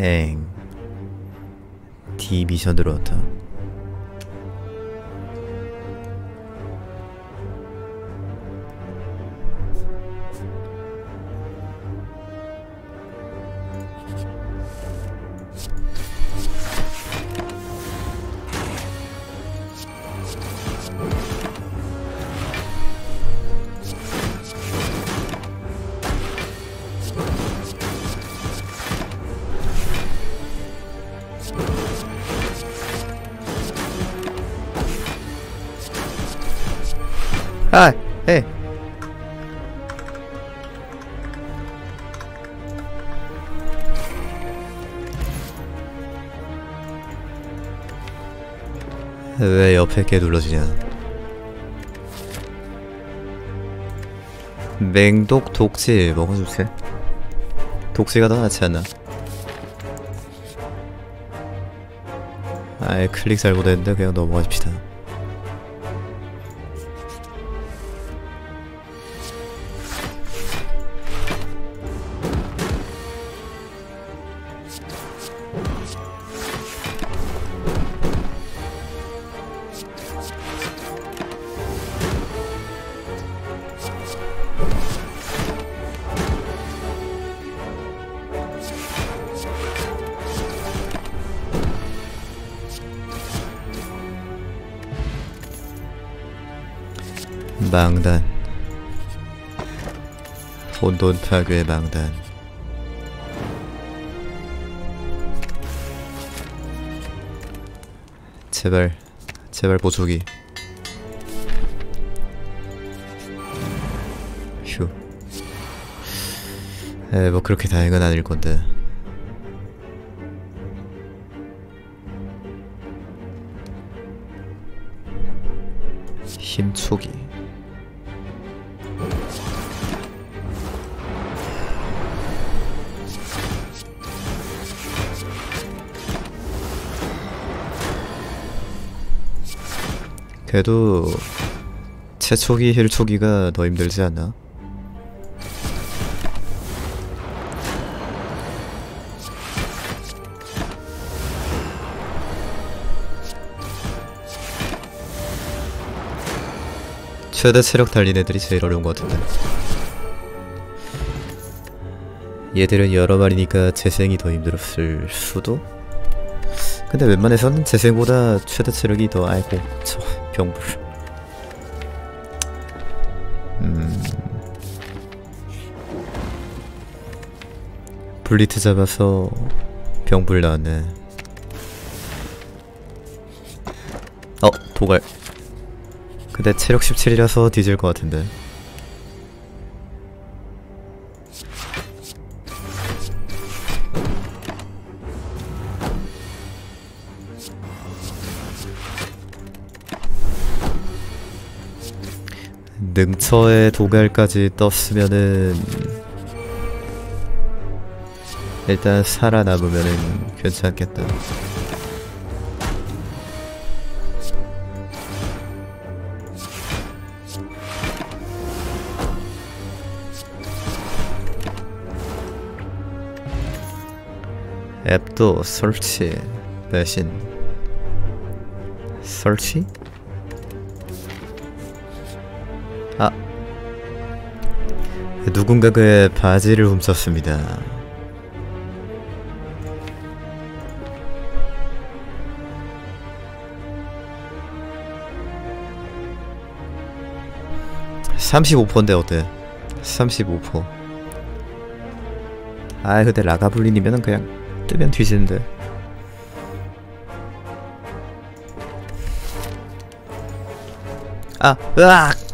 엥. 미션 들어왔다 3개 눌러주냐? 맹독 독지 먹어줄세 독지가 더 낫지 않나? 아예 클릭 잘못했는데 그냥 넘어가십시다. 망단. 혼돈 파괴 망단. 제발 제발 보조기. 휴. 에, 뭐 그렇게 다행은 아닐 건데 그래도 채초기 힐초기가 더 힘들지 않나? 최대 체력 달린 애들이 제일 어려운 것 같은데 얘들은 여러 마리니까 재생이 더 힘들었을 수도? 근데 웬만해서는 재생보다 최대 체력이 더 아이고 저 병불. 음. 블리트 잡아서 병불 나왔네. 어 도갈. 근데 체력 17이라서 뒤질 것 같은데 능처에 도갈까지 떴으면은 일단 살아남으면은 괜찮겠다 앱도 설치 배신 설치? 아. 누군가 그의 바지를 훔쳤습니다. (35%인데) 어때? (35% 아 근데 라가블린이면은 그냥 뜨면 뒤지는데. 아 으악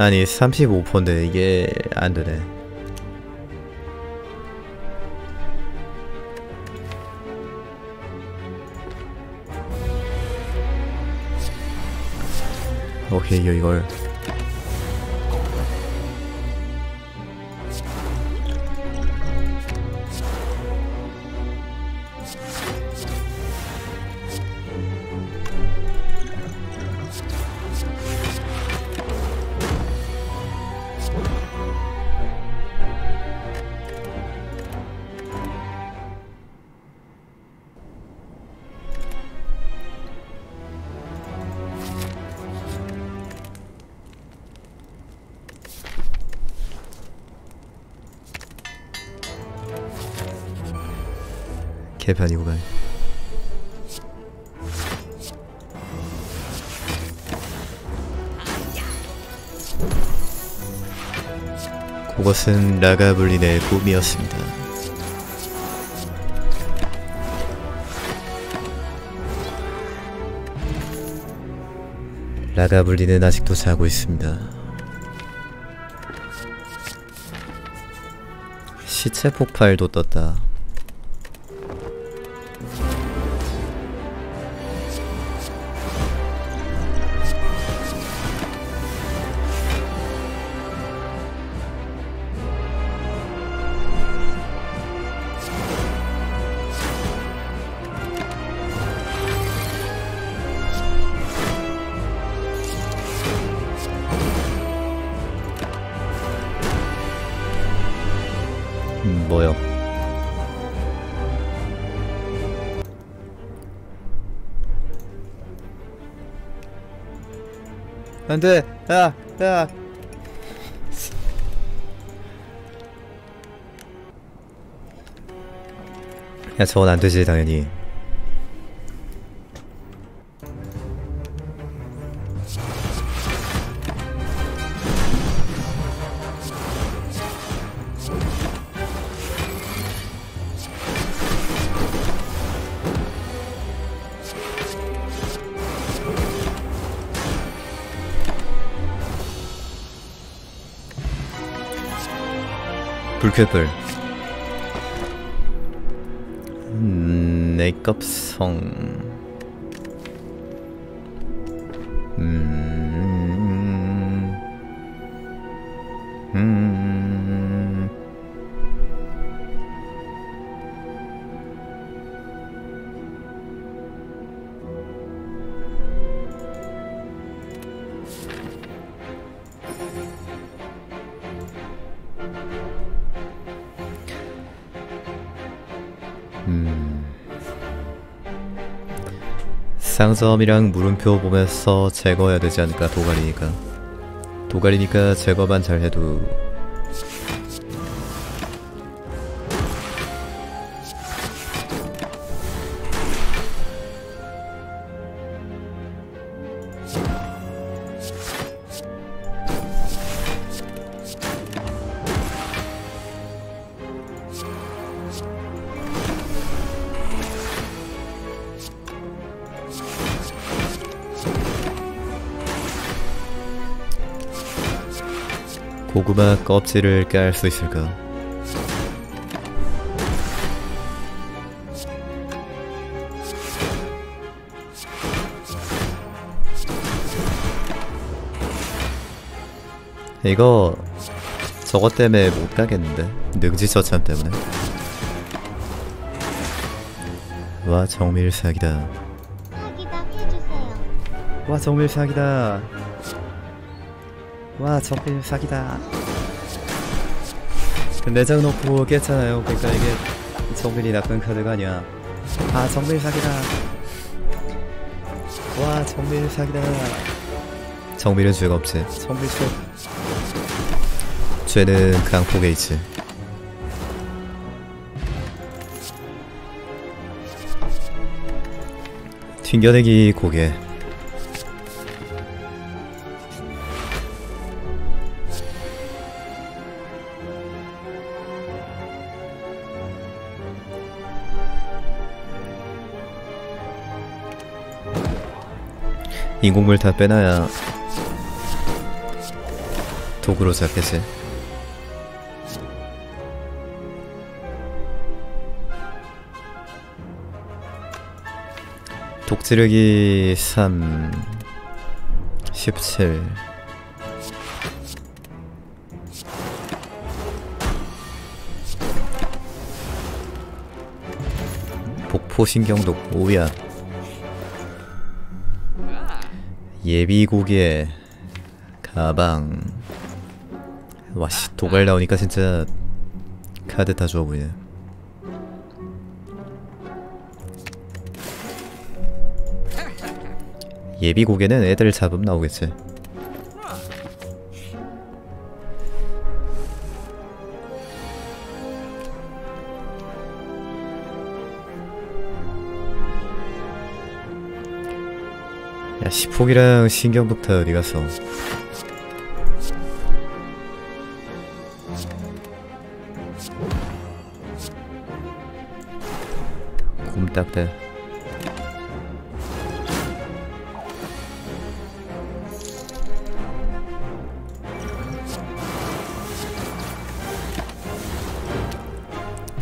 아니 35%인데 이게 안되네. 오케이 이걸 개판이구만 그것은 라가블린의 꿈이었습니다. 라가블린은 아직도 자고 있습니다. 시체 폭발도 떴다 안 돼! 야! 야! 야 저건 안 되지 당연히 불쾌불 음, 메이크업성 상점이랑 물음표 보면서 제거해야 되지 않을까 도가리니까. 도가리니까 제거만 잘 해도 고구마 껍질을 깔 수 있을까? 이거 저것 때문에 못 가겠는데 능지 처참 때문에 와 정밀 사기다 사기당 해주세요. 와 정밀 사기다 와 정밀 사기다. 내장 넣고 깼잖아요. 그러니까 이게 정밀이 나쁜 카드가 아니야. 아 정밀 사기다. 와 정밀 사기다. 정밀은 죄가 없지. 정밀 죄. 죄는 강폭에 있지. 튕겨내기 고개 인공물 다 빼놔야 도구로 잡겠지. 독지르기 3 17 복포신경독 5야 예비고기에 가방. 와씨 도발 나오니까 진짜 카드 다 좋아 보이네. 예비고개는 애들 잡음 나오겠지 야 시폭이랑 신경부터 어디 갔어 곰딱대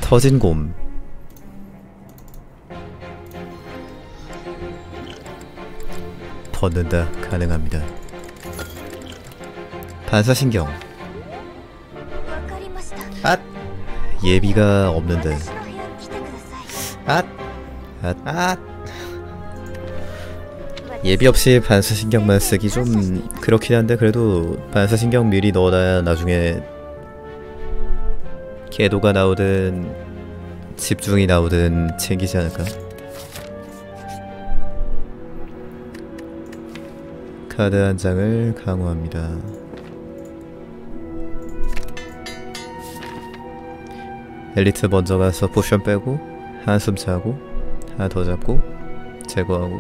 터진 곰 걷는다 가능합니다 반사신경 앗! 예비가 없는데 앗! 앗! 앗! 예비 없이 반사신경만 쓰기 좀 그렇긴 한데 그래도 반사신경 미리 넣어놔야 나중에 궤도가 나오든 집중이 나오든 챙기지 않을까? 카드 한 장을 강화합니다. 엘리트 먼저 가서 포션 빼고 한숨 자고 하나 더 잡고 제거하고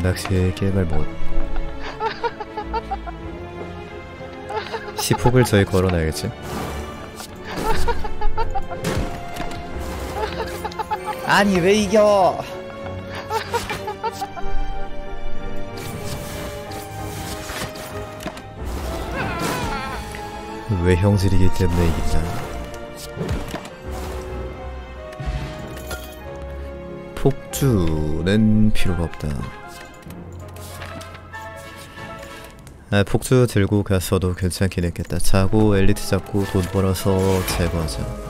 단낚시의 개발 못. 시폭을 저희 걸어놔야겠지? 아니 왜 이겨? 왜 형질이기 때문에 이긴다. 폭주는 필요가 없다 아, 폭주 들고 갔어도 괜찮긴 했겠다. 자고 엘리트 잡고 돈 벌어서 제거하자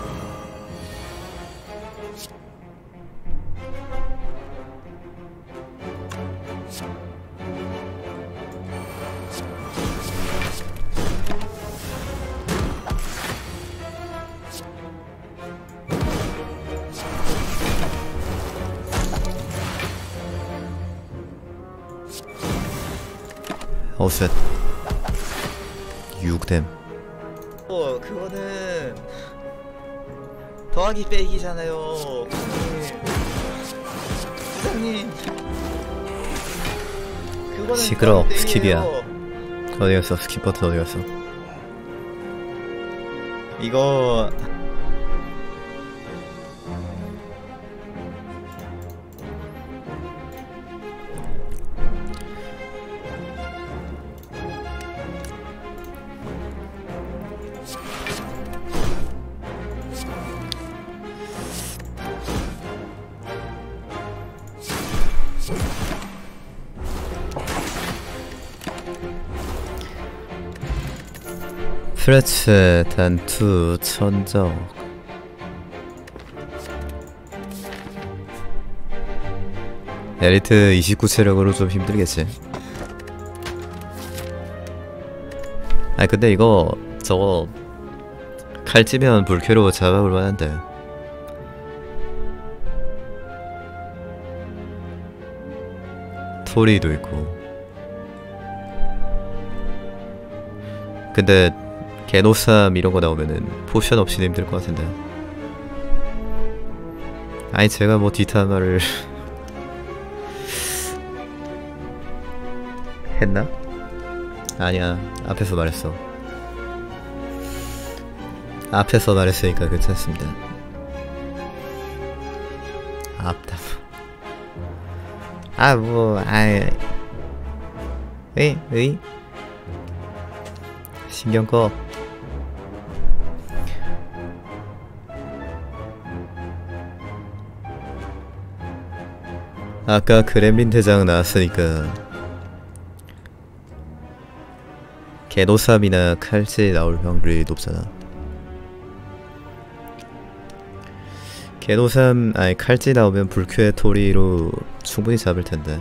스킵이야. 어디 갔어? 스킵 버튼 어디 갔어? 이거 프레츠 단투 천적. 엘리트 29 체력으로 좀 힘들겠지. 아 근데 이거 저거 칼찌면 불쾌로 잡아볼 만한데. 토리도 있고. 근데 개노삼 이런 거 나오면은 포션 없이는 힘들 것 같은데. 아니 제가 뭐 디타마를 했나? 아니야. 앞에서 말했어. 앞에서 말했으니까 괜찮습니다. 앞다. 아뭐 아이. 에이 에이 신경 꺼 아까 그렘린 대장 나왔으니까 개노삼이나 칼질 나올 확률이 높잖아. 개노삼 아니 칼질 나오면 불쾌 토리로 충분히 잡을 텐데.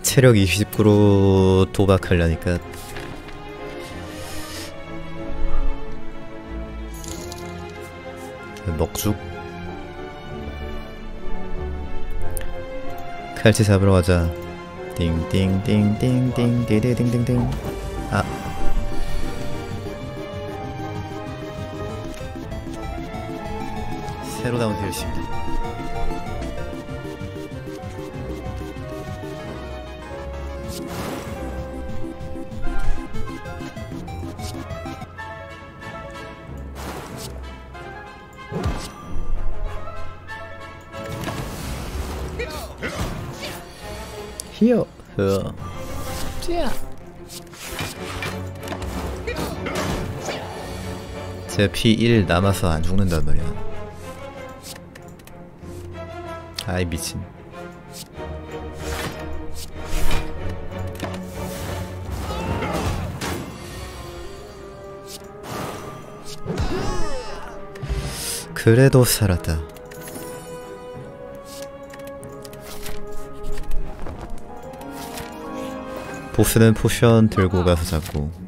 체력 29로 도박하려니까 먹죽. 칼치 잡으러 가자. 띵띵띵띵띵 디디딩딩딩 아. 새로 나온 DLC 제피1 남아서 안 죽는단 말이야. 아이 미친. 그래도 살았다. 보스는 포션 들고 가서 잡고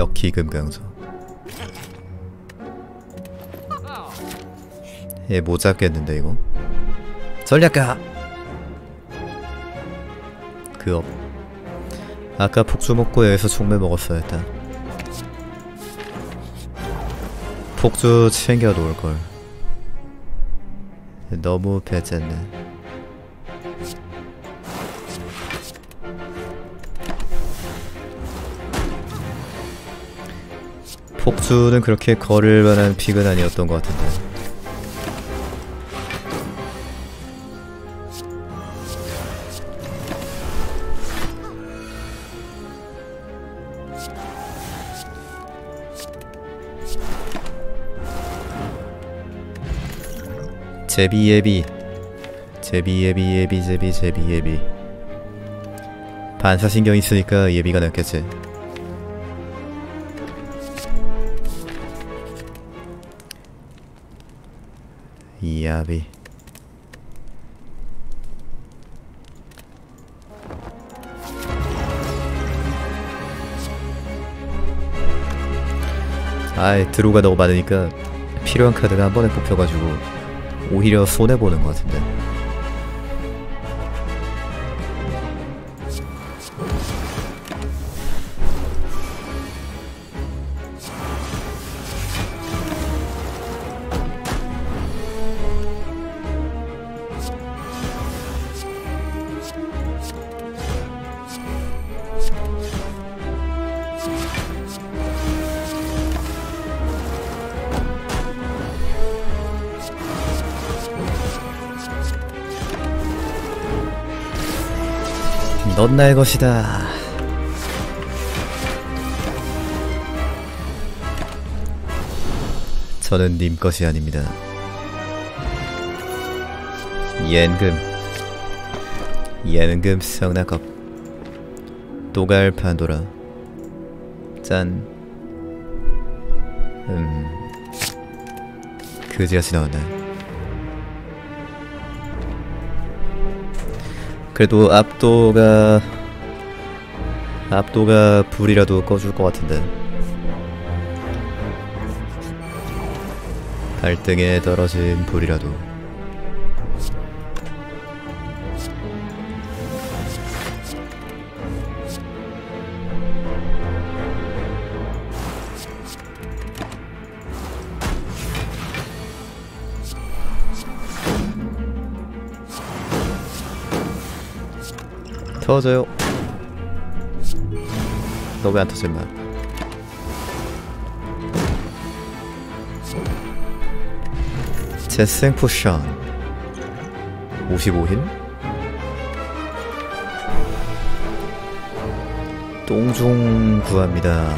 럭키 금강석 얘 못 잡겠는데 이거? 전략가! 그업. 아까 폭주 먹고 여기서 총매 먹었어야 했다 폭주 챙겨 놓을걸. 너무 배쨌네 폭주는 그렇게 걸을 만한 픽은 아니었던 것 같은데. 제비 예비. 제비 예비 예비 제비 제비 예비. 반사신경 있으니까 예비가 낫겠지 야비. 아이 드로가 너무 많으니까 필요한 카드가 한 번에 뽑혀가지고 오히려 손해보는 것 같은데 넌 나의 것이다. 저는 님 것이 아닙니다. 연금. 연금 성낙업. 도갈 판도라. 짠. 음... 그지같이 나왔네 그래도 압도가 압도가 불이라도 꺼줄 것 같은데. 발등에 떨어진 불이라도 터져요 너 왜 안 터져 임마 재생 포션 55힐? 똥중 구합니다.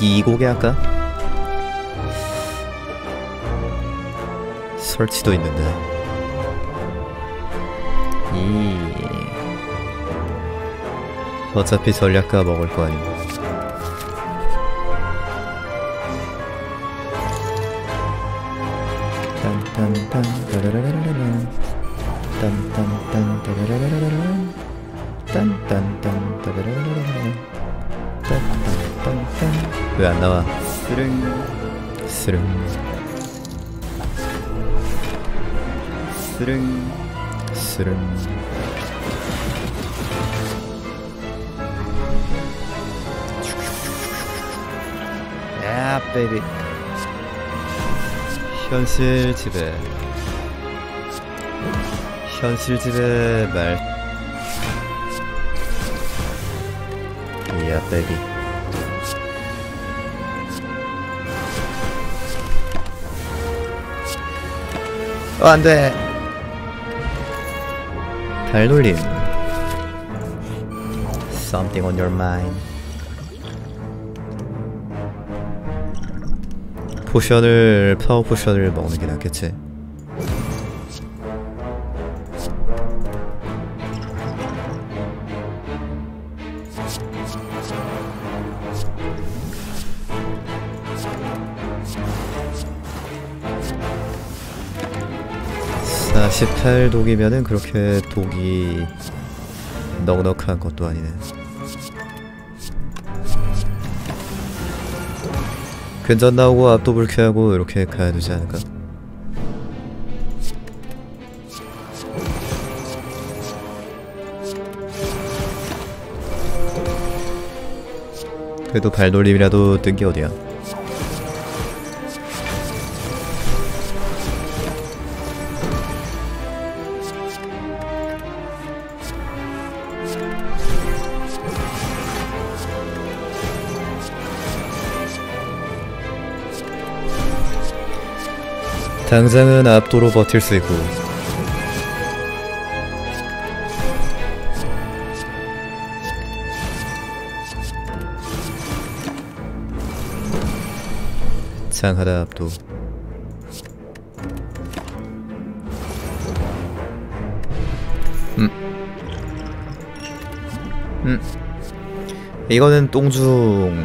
이, 이 곡에 할까? 설치도 있는데. 어차피 전략가 먹을 거 아닌가. 딴딴딴 따라라라라란 딴딴딴 따라라라라란 딴딴딴 따라라라라란 딴딴딴딴. 왜 안 나와? 스릉. 스릉. 스릉. 스릉 야 베이비 현실 지배 현실 지배 말. 야 베이비 어 안 돼. 달 돌림. Something on your mind 포션을 파워 포션을 먹는 게 낫겠지? 자 18독이면은 그렇게 독이 넉넉한 것도 아니네 근전 나오고 앞도 불쾌하고 이렇게 가야 되지 않을까? 그래도 발놀림이라도 뜬 게 어디야? 당장은 압도로 버틸 수 있고 장하다 압도 음. 음. 이거는 똥중이지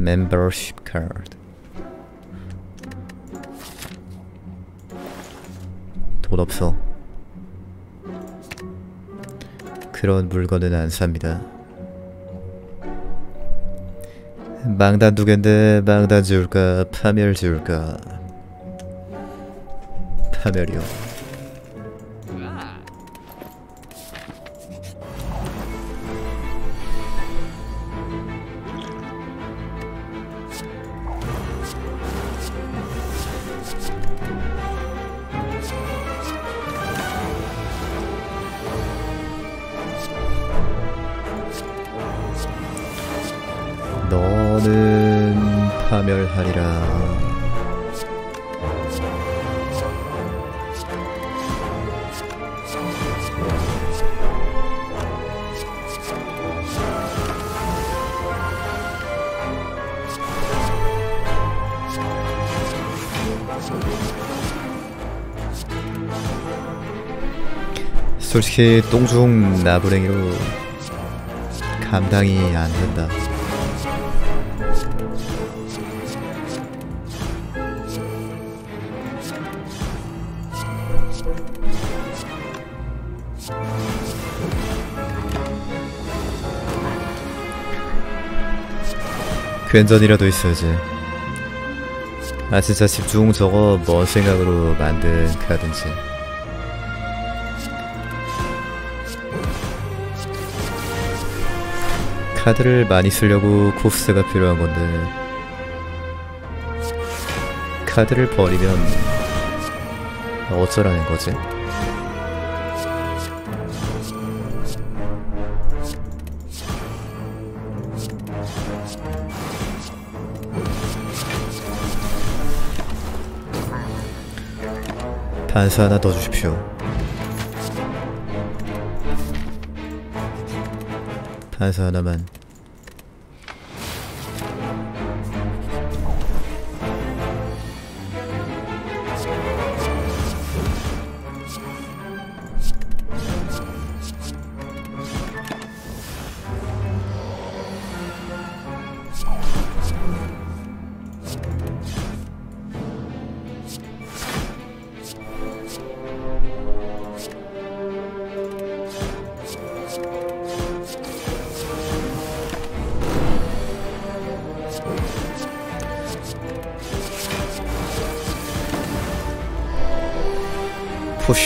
membership card. 돈 없어. 그런 물건은 안 삽니다. 망단 두 갠데 망단 지울까? 파멸 지울까? 파멸이요 하리라 솔직히 똥중 나부랭이로 감당이 안 된다. 괜전이라도 있어야지. 아 진짜 집중 저거 뭔 생각으로 만든 카든지. 카드를 많이 쓰려고 코스가 필요한 건데 카드를 버리면 어쩌라는 거지? 반수 하나 더 주십시오. 반수 하나만.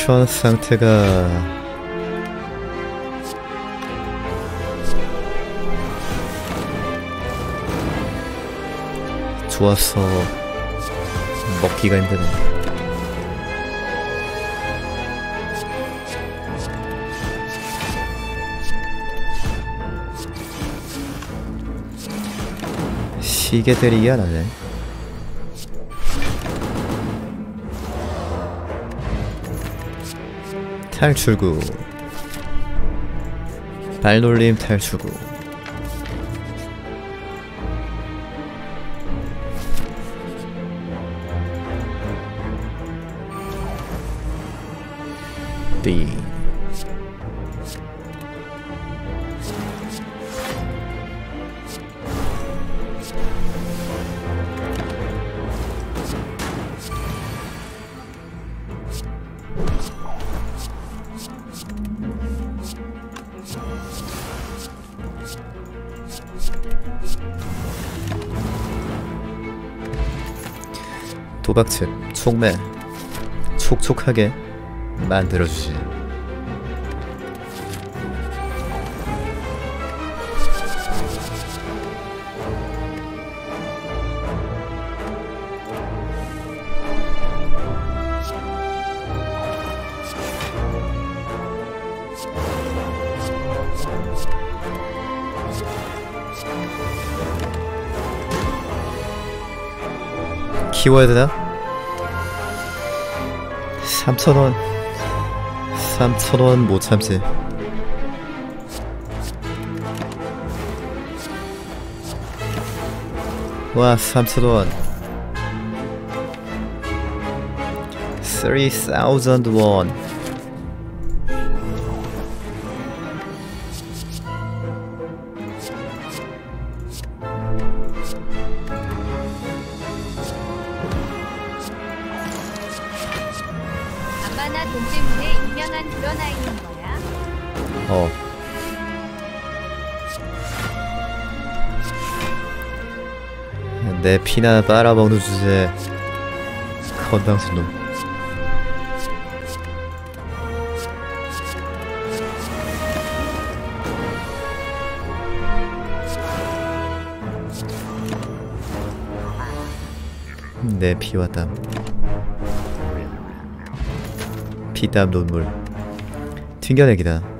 포션 상태가 좋아서 먹기가 힘드네. 시계 때리기 하나네. 탈출구. 발놀림 탈출구 도박칩 촉매 촉촉하게 만들어주지 키워야 되나? 3,000원. 3,000원 못 참지 와 3,000원. 3,000 원. 피나 빨아먹는 주제 건방진 놈. 내 피와 땀. 피땀 눈물. 튕겨내기다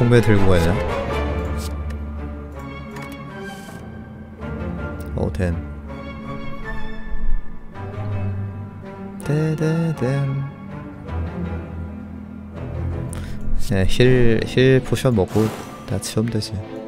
총매 들고 가야 어템 데데댐. 네, 힐, 힐 포션 먹고 다 치우면 되지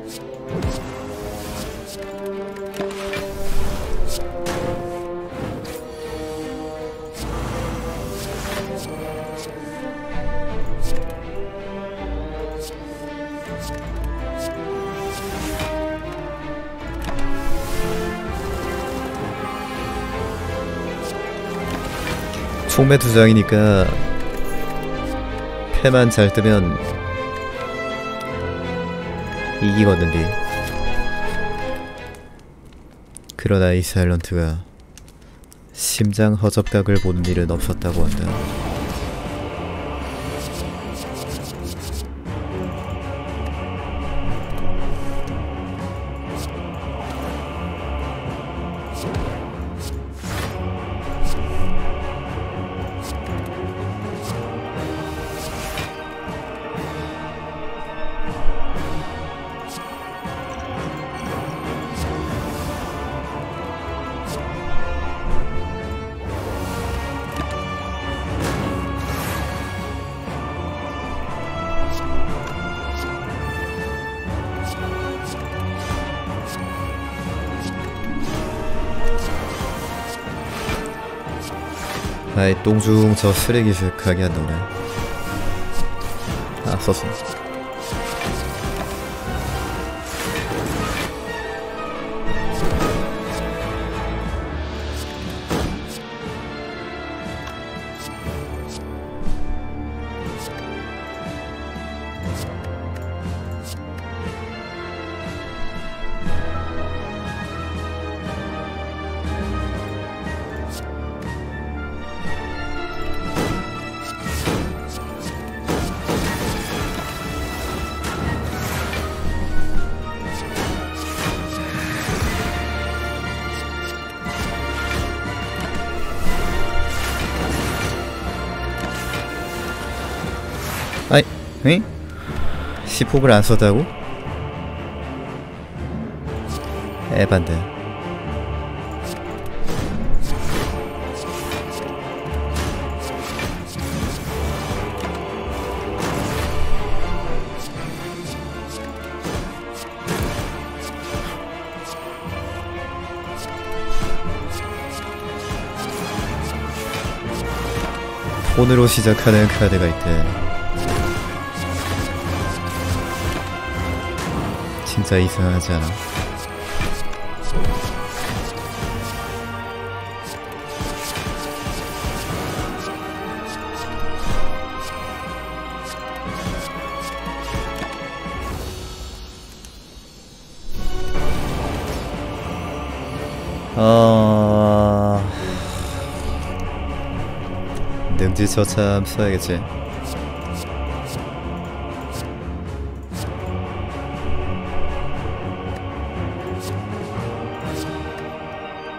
총매 두 장이니까 패만 잘 뜨면 이기거든디 그러나 이 사일런트가 심장 허접각을 보는 일은 없었다고 한다 아이 똥중 저 쓰레기 색하게 한 너네. 아 썼어 응? 시폭을 안 썼다고? 에반데 폰으로 시작하는 카드가 있대 진짜 이상하지 않아? 어... 능지처참 써야겠지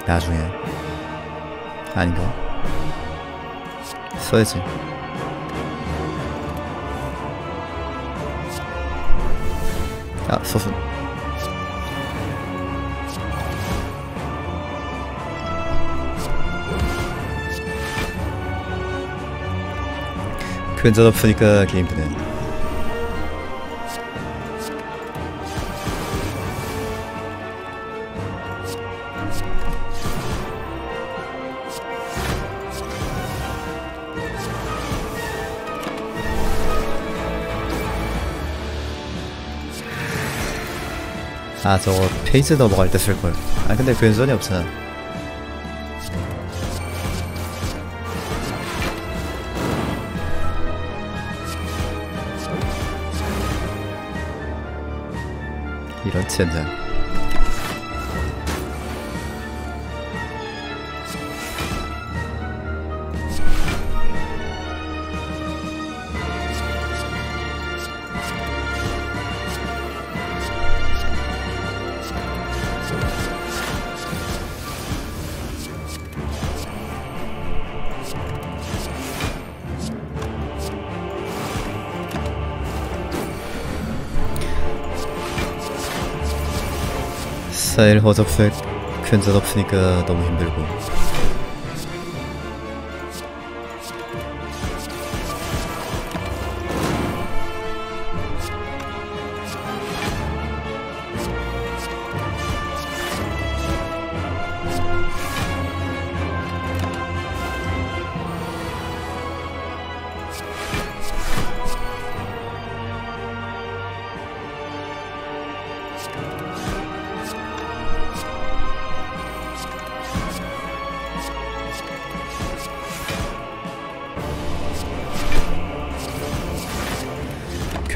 나중에. 아닌가? 써야지. 아 서순 근전 없으니까 게임 드네 아 저거 페이지 넘어갈 때 쓸걸. 아 근데 근전이 없잖아. 이런 젠장 스타일 허접색 근전 없으니까 너무 힘들고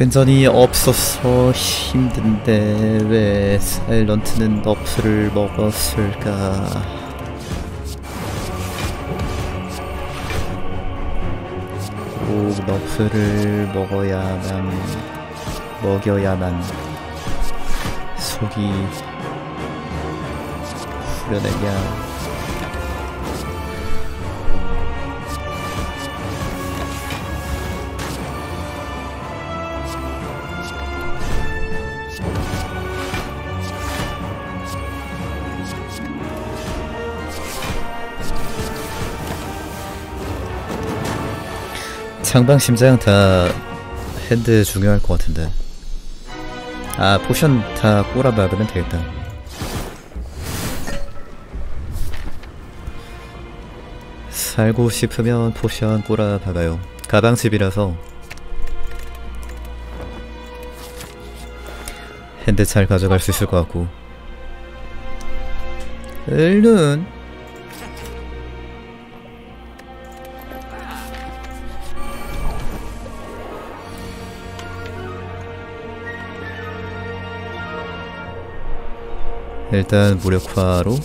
괜전이 없어서 힘든데 왜 사일런트는 너프를 먹었을까? 꼭 너프를 먹어야만 먹여야만 속이 후련하냐 상방 심장 다 hand 중요할 것 같은데 아 potion 다 꼬라 박으면 되겠다 살고 싶으면 potion 꼬라 박아요. 가방집이라서 hand 잘 가져갈 수 있을 것 같고. 얼른. 일단 무력화로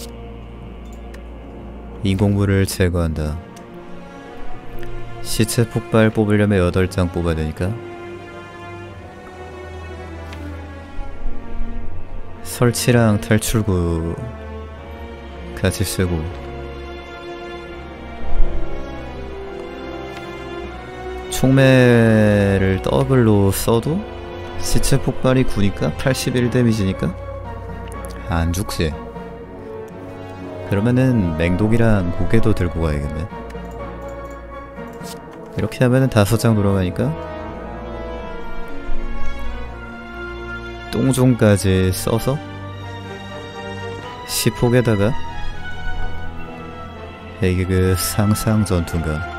인공물을 제거한다. 시체 폭발 뽑으려면 8장 뽑아야 되니까 설치랑 탈출구 같이 쓰고 총매를 더블로 써도 시체 폭발이 9니까 81 데미지니까 안 죽지 그러면은 맹독이랑 고개도 들고 가야겠네. 이렇게 하면은 다섯 장 돌아가니까 똥종까지 써서 10폭에다가 이게 그 상상 전투인가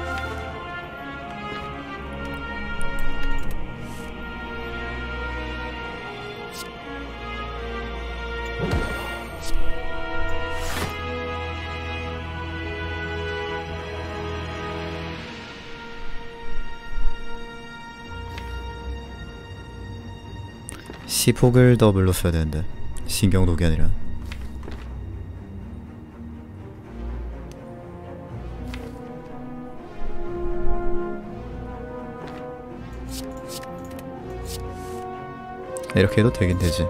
시폭을 더블로 써야 되는데. 신경독이 아니라. 이렇게 해도 되긴 되지.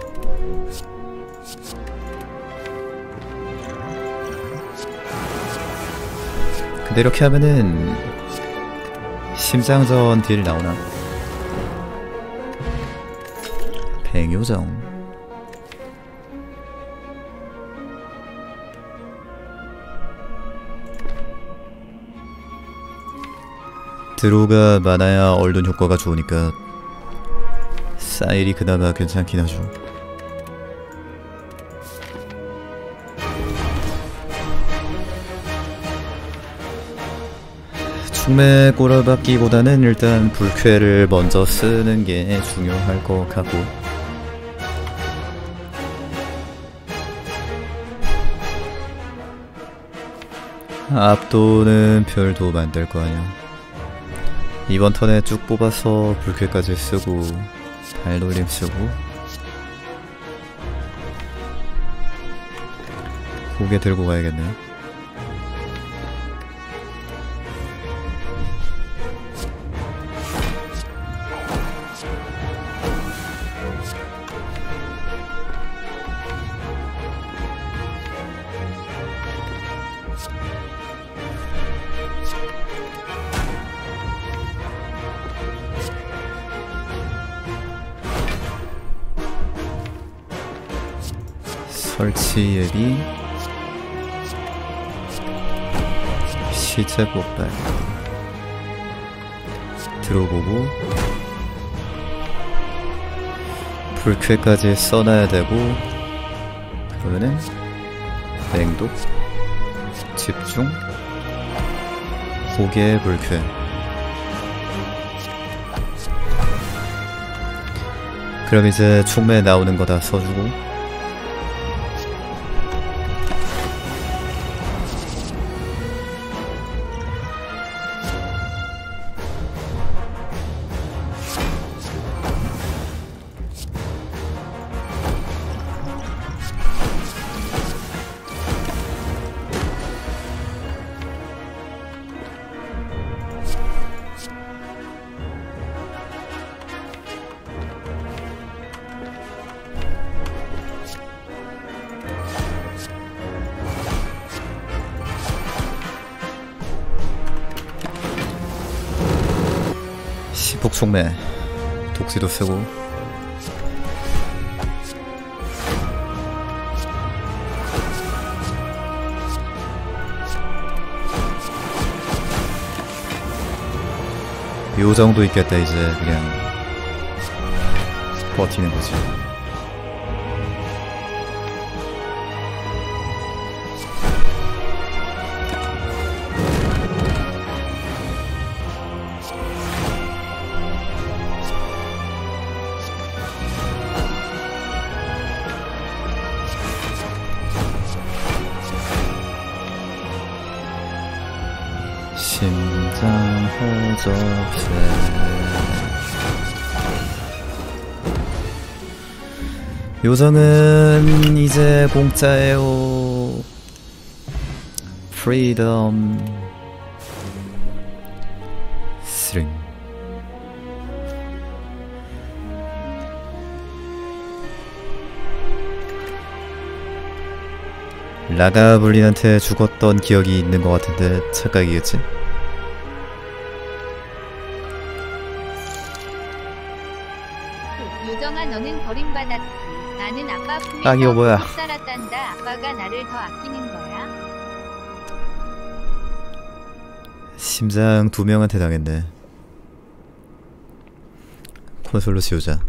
근데 이렇게 하면은 심장전 딜 나오나? 백요정. 드로우가 많아야 얼른 효과가 좋으니까 사일이 그나마 괜찮긴 하죠. 충매 꼬라박기보다는 일단 불쾌를 먼저 쓰는 게 중요할 것 같고 압도는 별 도움 안될거 아니야. 이번 턴에 쭉 뽑아서 불쾌까지 쓰고 발놀림 쓰고 고개 들고 가야겠네. 설 치 예비 시체 폭발 들어보고 불쾌까지 써놔야 되고 그러면은 냉독 집중 고개 불쾌. 그럼 이제 총매 나오는 거다 써주고 시폭총매 독시도 쓰고. 요 정도 있겠다 이제. 그냥 버티는 거지 요정은 이제 공짜예요. 프리덤. 스링. 라가 블린한테 죽었던 기억이 있는 것 같은데 착각이겠지? 버림받았지. 나는 아빠 품에서 아, 이거 뭐야. 못 살았단다. 아빠가 나를 더 아끼는 거야. 심장 두 명한테 당했네. 콘솔로 지우자.